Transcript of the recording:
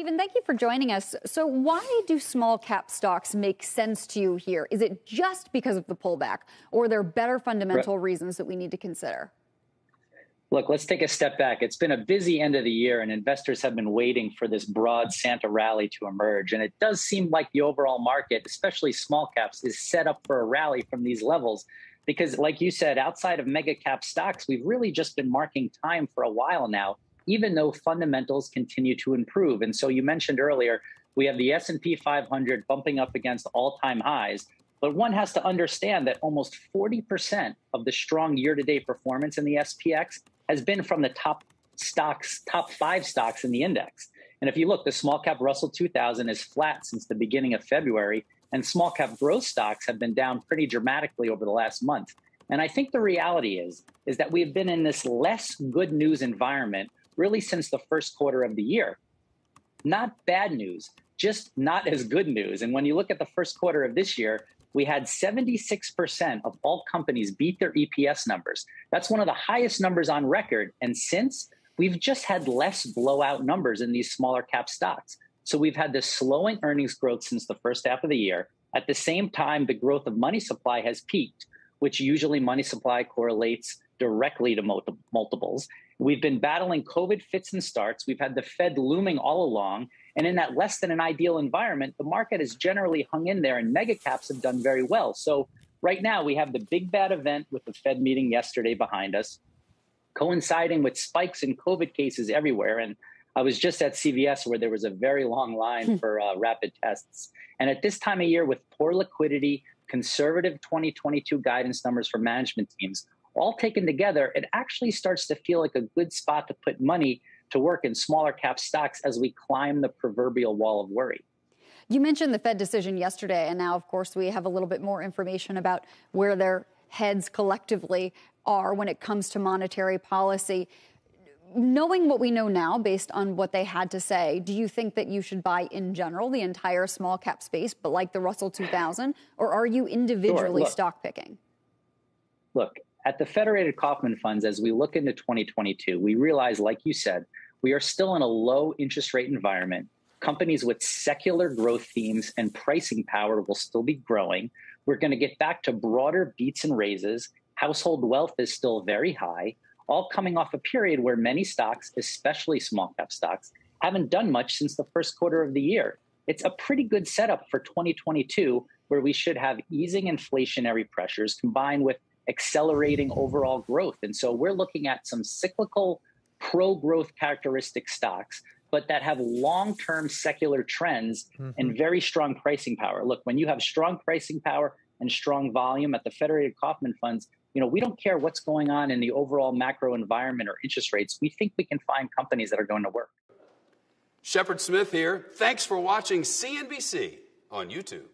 Stephen, thank you for joining us. So, why do small cap stocks make sense to you here? Is it just because of the pullback, or are there better fundamental right. reasons that we need to consider? Look, let's take a step back. It's been a busy end of the year, and investors have been waiting for this broad Santa rally to emerge. And it does seem like the overall market, especially small caps, is set up for a rally from these levels. Because, like you said, outside of mega cap stocks, we've really just been marking time for a while now, even though fundamentals continue to improve. And so you mentioned earlier, we have the S&P 500 bumping up against all-time highs. But one has to understand that almost 40% of the strong year to date performance in the SPX has been from the top stocks, top five stocks in the index. And if you look, the small cap Russell 2000 is flat since the beginning of February, and small cap growth stocks have been down pretty dramatically over the last month. And I think the reality is is that we've been in this less good news environment really since the first quarter of the year. Not bad news, just not as good news. And when you look at the first quarter of this year, we had 76% of all companies beat their EPS numbers. That's one of the highest numbers on record. And since we've just had less blowout numbers in these smaller cap stocks. So we've had this slowing earnings growth since the first half of the year. At the same time, the growth of money supply has peaked, which usually money supply correlates directly to multiples. We've been battling COVID fits and starts. We've had the Fed looming all along. And in that less than an ideal environment, the market has generally hung in there and mega caps have done very well. So right now we have the big bad event with the Fed meeting yesterday behind us, coinciding with spikes in COVID cases everywhere. And I was just at CVS where there was a very long line hmm. for uh, rapid tests. And at this time of year, with poor liquidity, conservative 2022 guidance numbers for management teams, all taken together, it actually starts to feel like a good spot to put money to work in smaller cap stocks as we climb the proverbial wall of worry. You mentioned the Fed decision yesterday, and now, of course, we have a little bit more information about where their heads collectively are when it comes to monetary policy. Knowing what we know now, based on what they had to say, do you think that you should buy in general the entire small cap space, but like the Russell 2000, or are you individually sure. stock picking? Look, at the Federated Kaufman funds, as we look into 2022, we realize, like you said, we are still in a low interest rate environment. Companies with secular growth themes and pricing power will still be growing. We're going to get back to broader beats and raises. Household wealth is still very high, all coming off a period where many stocks, especially small cap stocks, haven't done much since the first quarter of the year. It's a pretty good setup for 2022, where we should have easing inflationary pressures combined with accelerating overall growth. And so we're looking at some cyclical pro growth characteristic stocks, but that have long term secular trends mm-hmm. and very strong pricing power. Look, when you have strong pricing power and strong volume at the Federated Kaufman funds, you know, we don't care what's going on in the overall macro environment or interest rates. We think we can find companies that are going to work. Shepard Smith here. Thanks for watching CNBC on YouTube.